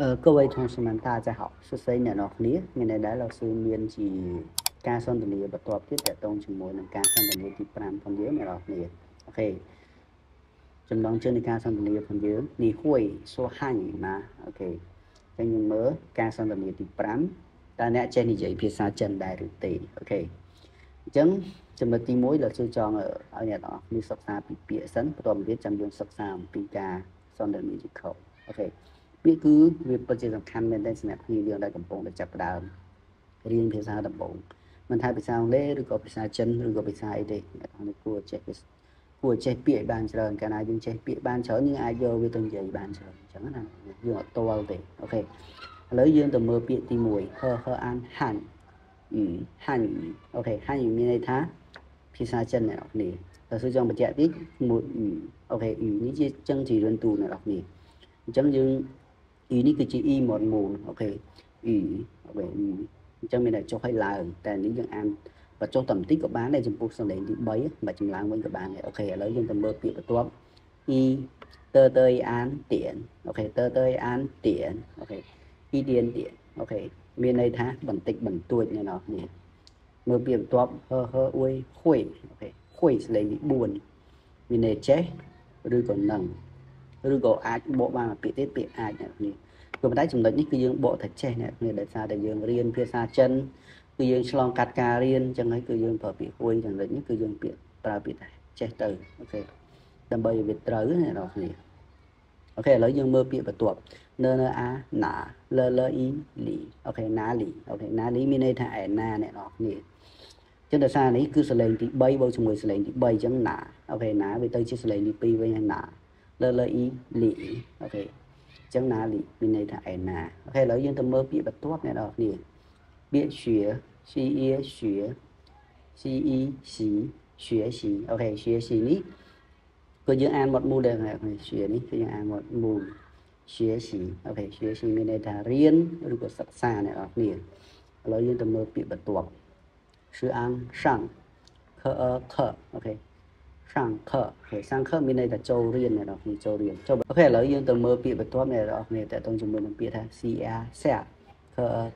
呃，各位同学们，大家好សួស្តីអ្នកនរគ្នាថ្ងៃនេះដែរលោកស៊ូមានជាការសន្ទនាបន្ទាប់ទៀតតកតងជាមួយនឹងការសន្ទនាទី5ផងយើងអ្នកនរគ្នាអូខេចំណងជើងនៃការសន្ទនាផងយើងនេះហួយសួរហាញ់ណាអូខេអញ្ចឹងយើងមើលការសន្ទនាទី5តើអ្នកចេះនិយាយភាសាចិនដែរឬទេអូខេអញ្ចឹងចំណុចទី1លោកស៊ូចង់ឲ្យអ្នកនរគ្នាសិក្សាពីពាក្យសិនបន្តមកទៀតចាំយើងសិក្សាអំពីការសន្ទនាជាខុសអូខេ វាគឺវាពិតជាសំខាន់មែនទែនសម្រាប់ភ្ញៀវយើងដែលកំពុងតែចាប់ផ្ដើមរៀនភាសាដំបូងមិនថាភាសាអង់គ្លេសឬក៏ភាសាចិនឬក៏ភាសាអីទេអ្នកនរគួរចេះគួរចេះពាក្យបានច្រើនកាលណាយើងចេះពាក្យបានច្រើនយើងអាចយកវាទៅនិយាយបានច្រើនអញ្ចឹងណាយើងអត់ទាល់ទេ OK ឥឡូវយើងទៅមើលពាក្យទី1ហឺហឺអានហាន់អ៊ីហាន់អូខេហាន់មានន័យថាភាសាចិនអ្នកនរគ្នាតែសួរចង់បញ្ជាក់តិចមួយអូខេនេះជាចឹងជារឿនទូអ្នកនរគ្នាអញ្ចឹងយើង e នេះគឺជា e មាត់មូលអូខេ e អូខេ e អញ្ចឹងមានតែចុះឲ្យឡើងតែនេះយើងអានបើចុះតែបន្តិចក៏បានដែរចំពោះសំឡេងទី3បើចម្លើងវិញក៏បានដែរអូខេឥឡូវយើងទៅមើលពាក្យបន្ទាប់ e តើតើអានទៀនអូខេតើតើអានទៀនអូខេ e ទៀនទៀនអូខេមានន័យថាបន្តិចបន្តួចអ្នកនរគ្នាមើលពាក្យបន្ទាប់ហឺហឺអួយ会 OK 会 សលេងទី4មានន័យចេះឬក៏នឹងឬក៏អាចបកបានពាក្យទៀតពាក្យអាចអ្នកនេះគឺ ប៉ុន្តែចំណុចនេះគឺយើងបកថាចេះអ្នកនេះដោយសារតែយើងរៀនភាសាចិនគឺយើងឆ្លងកាត់ការរៀនអញ្ចឹងហើយគឺយើងប្រើពាក្យហួយចំណុចនេះគឺយើងពាក្យប្រើពាក្យថាចេះទៅ OK ដើម្បីឲ្យវាត្រូវអ្នកនរគ្នា OK ឥឡូវយើងមើលពាក្យបន្ទាប់ននអា哪លលអ៊ី里 OK 哪里 OK 哪里 មានន័យថាឯណាអ្នកនរគ្នាចឹងដោយសារនេះគឺសលេងទី3បូកជាមួយសលេងទី3អញ្ចឹងណា OK 哪 វាទៅជាសលេងទី2វិញហើយ哪លលអ៊ី里 OK អញ្ចឹងណាលីមានន័យថាឯណាអូខេឥឡូវយើងទៅមើលពាក្យបន្ទាប់អ្នកនរគ្នាពាក្យ学是也学是一习学习អូខេ学习នេះគឺយើងអានមកមូលដែរអ្នកគ្នា学នេះគឺយើងអានមកមូល学习អូខេ学习មានន័យថារៀនឬក៏សិក្សាអ្នកនរគ្នាឥឡូវយើងទៅមើលពាក្យបន្ទាប់是昂上课呃课 OK សង្ឃៈហើយសង្ឃៈមានន័យថាចូលរៀនអ្នកនរគ្នាចូលរៀនចូល OK ឥឡូវយើងទៅមើលពាក្យបន្ទាប់អ្នកនរគ្នាតើតងជាមួយនឹងពាក្យថា CR 下课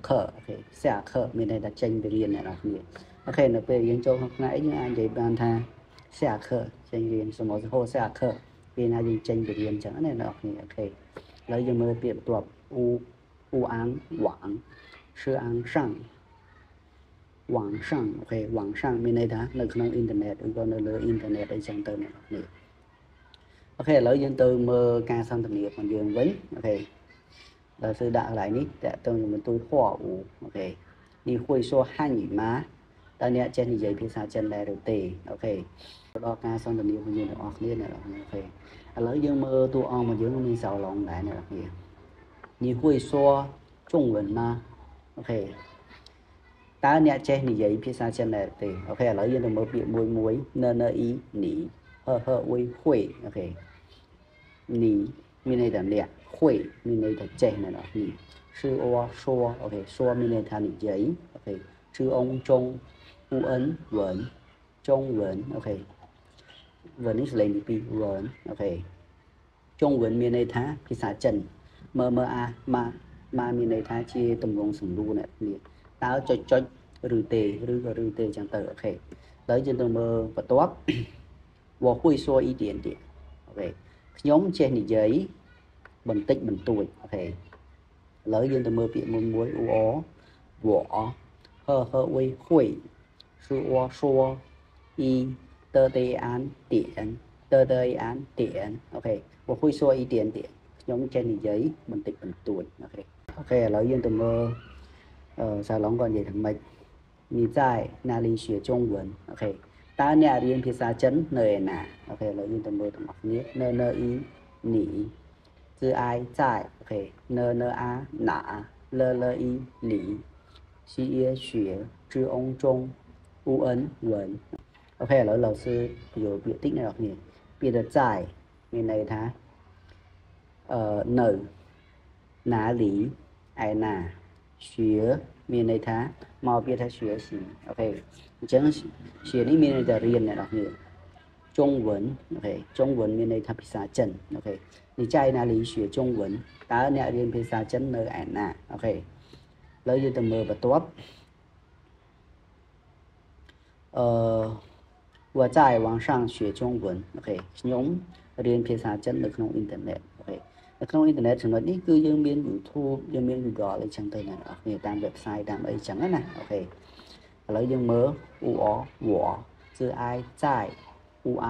课 OK 下课 មានន័យថាចេញទៅរៀនអ្នកនរគ្នា OK នៅពេលយើងចូលក្នុងផ្នែកយើងអាចនិយាយបានថា下课ចេញរៀនសមោសហោ下课 ពេលណាយើងចេញទៅរៀនចឹងណាអ្នកនរគ្នា OK ឥឡូវយើងមើលពាក្យបន្ទាប់អ៊ូអ៊ូអាង网ឈឺអាង上 网上 OK 网上 មានន័យថានៅក្នុងអ៊ីនធឺណិតឬក៏នៅលើអ៊ីនធឺណិតអីចឹងទៅអ្នកនេះ OK ឥឡូវយើងទៅមើលការសន្ទនារបស់យើងវិញ OK ដល់គឺដាក់កន្លែងនេះតើតើជាមួយ对话អូ OK 你会说汉吗 តើអ្នកចេះនិយាយភាសាចិនដែរឬទេ OK ដល់ការសន្ទនារបស់យើងទាំងអស់គ្នាអ្នកនរ OK ឥឡូវយើងមើលតួអង្គរបស់យើងមានសៅឡុងដែរអ្នកនរ你会说中文吗 OK តើអ្នកចេះនិយាយភាសាចិនដែរទេ OK ឥឡូវយើងទៅមើលពាក្យមួយមួយននអ៊ី你ហហអ៊ុយ会 OK 你 មានន័យថាអ្នក会 មានន័យថាចេះណែននេះឈ្មោះអូ说 OK 说 មានន័យថានិយាយ OK ឈ្មោះអ៊ុង中អ៊ូអិន文中文 OK 文 នេះលេខទី2文 OK 中文 មានន័យថាភាសាចិនមើមើអាម៉ាម៉ាមានន័យថាជាតម្រងសម្រួលអ្នកគ្នាតើចុចចុច ឬទេឬក៏ឬទេអញ្ចឹងទៅ OK ឥឡូវយើងទៅមើលបន្ទាប់我会说一点点 OKខ្ញុំចេះនិយាយបន្តិចបន្តួចអូខេឥឡូវយើងទៅមើលពាក្យមួយមួយអ៊ូអវ៉អហឺហឺអ៊ុយហ៊ុយសួរសួរអ៊ីតើទេអានទៀនតើទេអានទៀនអូខេវ៉ហ៊ុយសួរអ៊ីទៀនទៀតខ្ញុំចេះនិយាយបន្តិចបន្តួចអូខេអូខេឥឡូវយើងទៅមើលសាឡុងគាត់និយាយថាម៉េច 你在哪里学中文？OK，ta nhà riêng thì sao chấn nơi nà OK lời yên tâm mơ tổng học nhé nơi nơi ý nỉ từ ai tại OK nơi nơi a nã lơ lơ ý lý xí yê xuyế chư ông trung u ấn 文 OK lời lầu sư dù biểu tích này đọc nhỉ biểu được giải ngày này thá ờ, nơi ná lý ai nà មានន័យថាអឺនៅណាលីឯណា学មានន័យថាមកពាក្យថា学习អូខេអញ្ចឹង学នេះមានន័យថារៀនអ្នកនរគ្នា 中文អូខេ中文មានន័យថាភាសាចិនអូខេ你在哪里学中文តើអ្នករៀនភាសាចិននៅឯណាអូខេឥឡូវយើងទៅមើលបន្ទាប់អឺ我在网上学中文អូខេខ្ញុំរៀនភាសាចិននៅក្នុងអ៊ីនធឺណិតអូខេនៅ ក្នុងអ៊ីនធឺណិតចំណុចនេះគឺយើងមាន YouTube យើងមាន Google អីចឹងទៅអ្នកនរគ្នាតាម website តាមអីចឹងណាអូខេឥឡូវយើងមើល u o 我是爱在乌昂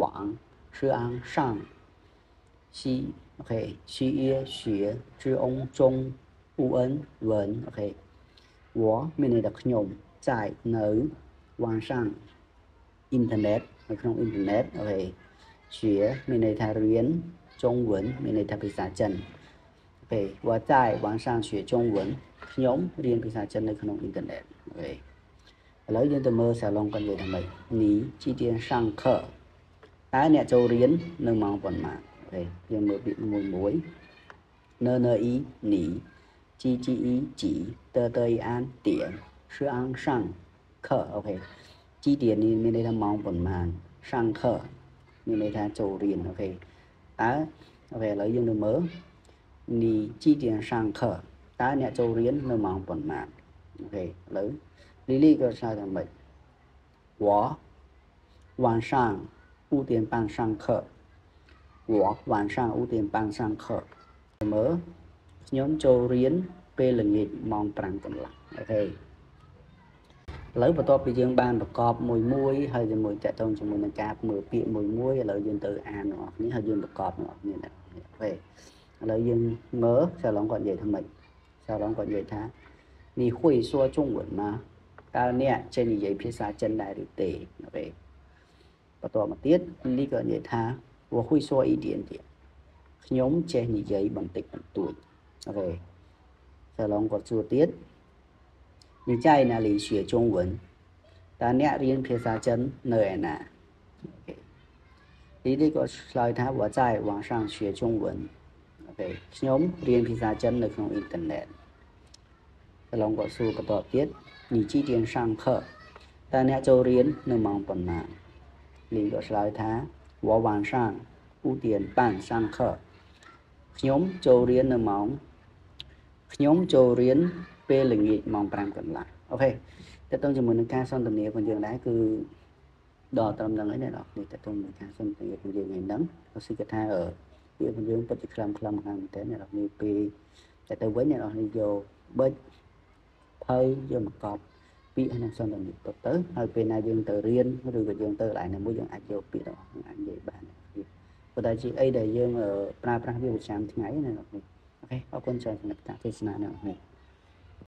网是昂上西 OK 西约学之翁中乌恩文 OK 我មានន័យថាខ្ញុំ在នៅ网上អ៊ីនធឺណិតនៅក្នុងអ៊ីនធឺណិតអូខេជាមានន័យថារៀន 中文មានន័យថាភាសាចិនអូខេ我在网上学中文ខ្ញុំរៀនភាសាចិននៅក្នុងអ៊ីនធឺណិតអូខេឥឡូវយើងទៅមើលសាឡុងគាត់និយាយថាម៉េចនីជីទៀនសាំងខតើអ្នកចូលរៀននៅម៉ោងប៉ុន្មានអូខេយើងមើលពាក្យមួយមួយននអ៊ីនីជីជីអ៊ីជីតតអ៊ីអានទៀន是昂上课អូខេជីទៀននេះមានន័យថាម៉ោងប៉ុន្មាន上课មានន័យថាចូលរៀនអូខេ តើអូខេឥឡូវយើងទៅមើលនីជីទៀនសាំងខតើអ្នកចូលរៀននៅម៉ោងប៉ុន្មានអូខេឥឡូវលីលីក៏ឆ្លើយថាម៉េច我晚上五点半上课我晚上五点半上课មើលខ្ញុំចូលរៀនពេលល្ងាចម៉ោង5កន្លះអូខេ ឥឡូវបន្ទាប់ពីយើងបានប្រកបមួយមួយហើយជាមួយតកតងជាមួយនឹងការមើលពាក្យមួយមួយឥឡូវយើងទៅអានរបស់នេះហើយយើងប្រកបរបស់នេះដែរវេឥឡូវយើងមើលសាឡុងគាត់និយាយថាម៉េចសាឡុងគាត់និយាយថានេះហ៊ុយសួរជុងវិនណាតើអ្នកចេះនិយាយភាសាចិនដែរឬទេវេបន្តមកទៀតលីក៏និយាយថាវហ៊ុយសួរអ៊ីឌៀនទៀតខ្ញុំចេះនិយាយបន្តិចបន្តួចវេសាឡុងគាត់សួរទៀត 你在哪里学中文តើអ្នករៀនភាសាចិននៅឯណាអូខេទីនេះក៏ឆ្លើយថា我在网上学中文អូខេខ្ញុំរៀនភាសាចិននៅក្នុងអ៊ីនធឺណិតប្រឡងក៏សួរបន្តទៀត你几点上课តើអ្នកចូលរៀននៅម៉ោងប៉ុន្មានលីក៏ឆ្លើយថា我晚上5点半上课ខ្ញុំចូលរៀននៅម៉ោងខ្ញុំចូលរៀន ពេលល្ងាចម៉ោង5កន្លះអូខេតើតើជាមួយនឹងការសន្ទនារបស់យើងដែរគឺដល់ត្រឹមហ្នឹងហើយណាដល់នេះតើតើនឹងការសន្ទនារបស់យើងថ្ងៃហ្នឹងក៏គឺគេថាពាក្យរបស់យើងពិតជាខ្លឹមខ្លឹមខាងមែនតើអ្នកនេះពេលតែទៅវិញអ្នកនេះយកបិចភៅយកមកកប់ពាក្យក្នុងសន្ទនាទៅទៅហើយពេលណាយើងទៅរៀនឬក៏យើងទៅកន្លែងណាមួយយើងអាចយកពាក្យរបស់អាចនិយាយបានប៉ុន្តែជាអីដែលយើងប្រើប្រាស់វាប្រចាំថ្ងៃណាអូខេអរគុណច្រើនសម្រាប់ការទេសនានេះ